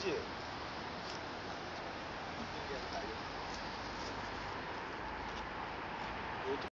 界.